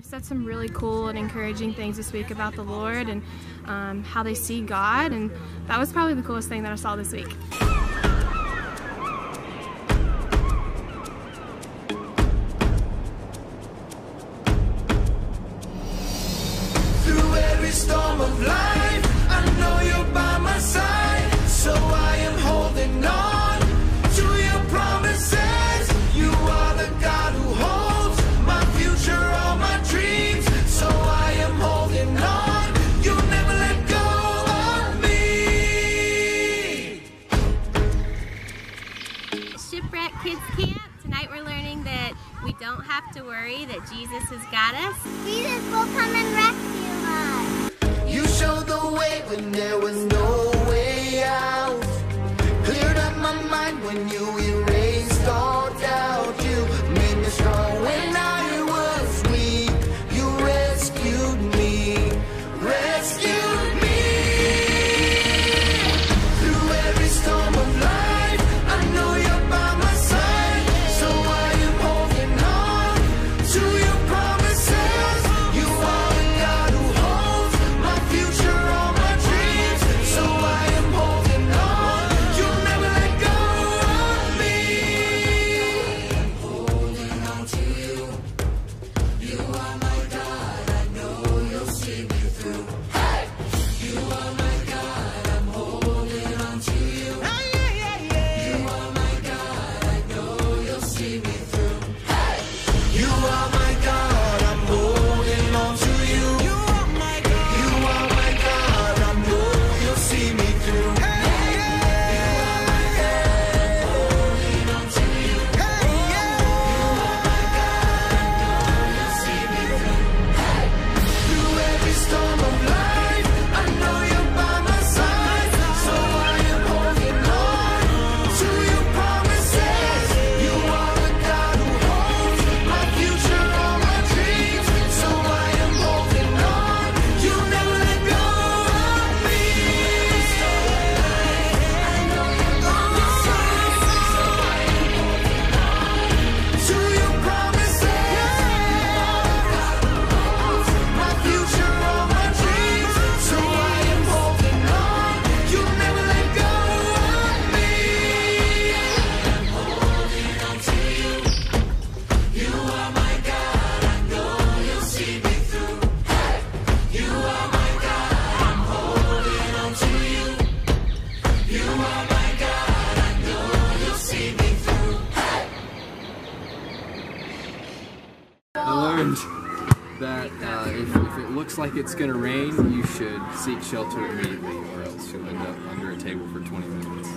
We've said some really cool and encouraging things this week about the Lord and um, how they see God, and that was probably the coolest thing that I saw this week. We don't have to worry that Jesus has got us. Jesus will come and rescue us. You showed the way when there was no that uh, if, if, it looks like it's going to rain, you should seek shelter immediately or else you'll end up under a table for 20 minutes.